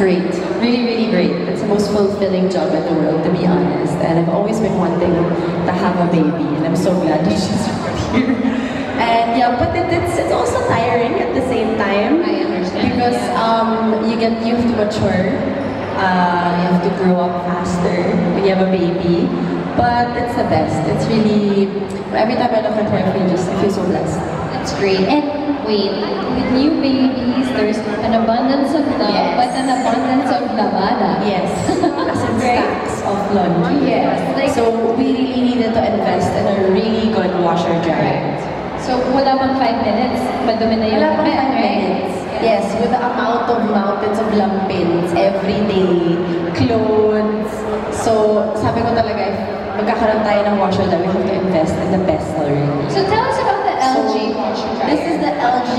Great. Really, really great. It's the most fulfilling job in the world, to be honest. And I've always been wanting to have a baby, and I'm so glad that she's here. And yeah, but it, it's, it's also tiring at the same time. I understand, Because yeah. um, you get you have to mature. Uh, you have to grow up faster when you have a baby. But it's the best. It's really every time I look at her, I feel just I feel so blessed. Great. And wait, with new babies, there's an abundance of love, Yes. but an abundance of lavada. Yes, as in Right. stacks of laundry. Yes, like- so we really needed to invest in a really good washer dryer. So wala pang five minutes, madumi na yung Wala pang right? minutes. Yes, with the amount of mountains of lampins every day, clothes. So, sabi ko talaga, if magkakaroon tayo ng washer dryer, we have to invest in the best already. So tell us about the LG So, washer dryer. This is the LG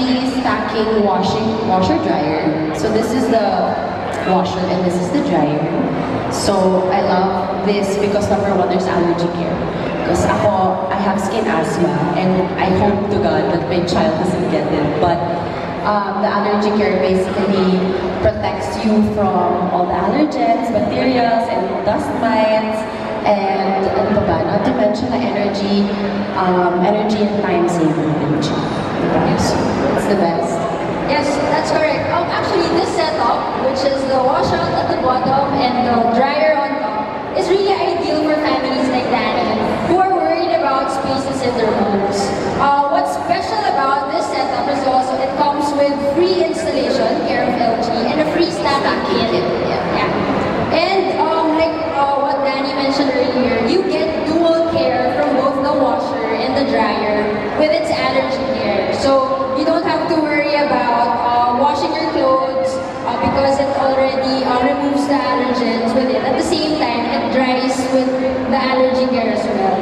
washing washer dryer. So this is the washer and this is the dryer. So I love this because number one, there's allergy care. Because ako, I have skin asthma and I hope to God that my child doesn't get it. But um, the allergy care basically protects you from all the allergens, bacteria, and dust mites. And? Not to mention the energy, um, energy and time saving. So, it's the best. Yes, that's correct. Um, actually, this setup, which is the washout at the bottom and the dryer on top, is really ideal for families like Dani who are worried about spaces in their homes. Uh, what's special about this setup is also it comes with free installation, care of LG, and a free stacking kit. Yeah. And um, like uh, what Dani mentioned earlier, you get dual care from both the washer and the dryer with its allergy care. So the allergy care as well.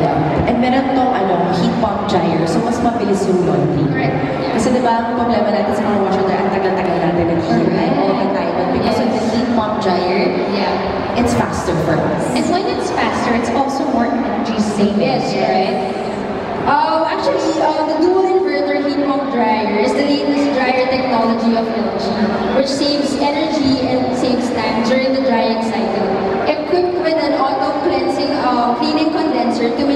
Yeah. And meron tong ano, heat pump dryer, so mas mabilis yung laundry. Correct. Kasi di ba ang problema natin sa mga washer dryer, ang tagal-tagal natin naghihintay all the time. But because of the heat pump dryer, Yeah. it's faster for us. And when it's faster, it's also more energy saving, Yes, right? Uh, actually, uh, the dual inverter heat pump dryer is the latest dryer technology of LG, which saves energy and saves time during the drying cycle. With an auto cleansing uh, cleaning condenser to